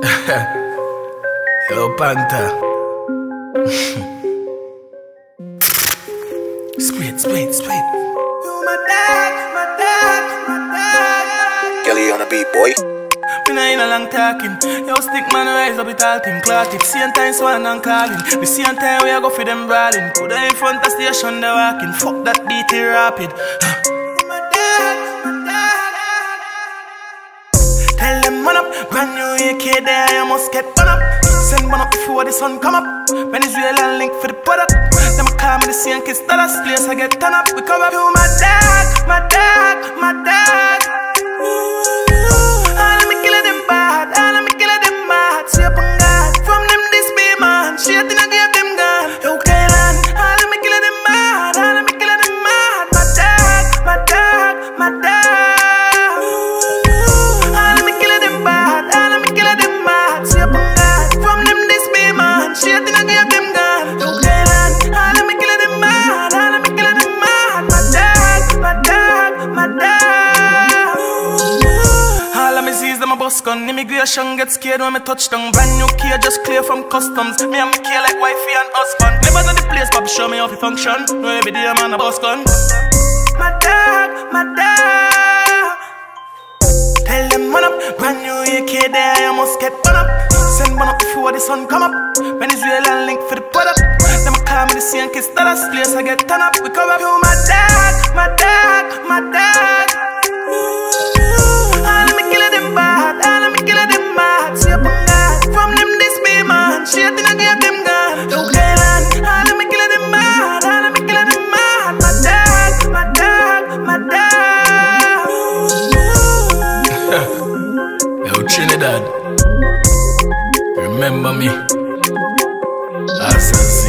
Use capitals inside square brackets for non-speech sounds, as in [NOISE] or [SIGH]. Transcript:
[LAUGHS] Yo, Panther. [LAUGHS] split, split, split. You my dad, my dad, my dad. Kelly on the beat, boy. Me nah in a long talking. Yo, stick man rise up it all thing. Clock it. Same time swan and calling. The same time we a go for them brawling. Her in front of station they walking. Fuck that DT rapid. There, you must get one up. Send one up before the sun come up. Venezuela link for the product. Them a call me the same kiss us place I get turn up. We up, you my dad, my dad, my dad. All of me kill them bad, all of me kill them mad. See up on God, from them this be man. Shit a give them gun. Bus gun Immigration get scared when me touch down Brand new key just clear from customs Me and me care like wifey and husband Never know the place but show me how to function No every day man a bus gun My dad, my dad Tell them man up, brand new AK there You must get one up. Send one up before the sun come up Venezuela link for the product Them a call me the same kiss that us place I get turn up We come up, you my dad, my dad, my dad all of me kill them bad, all of me kill them mad. See up on God, from them this be man. Shit in a give them gun. Yo, Kaylan, all of me kill them mad, all of me kill them mad. My dad, my dad, my dad. [LAUGHS] Yo, Trinidad, remember me. Ascensão.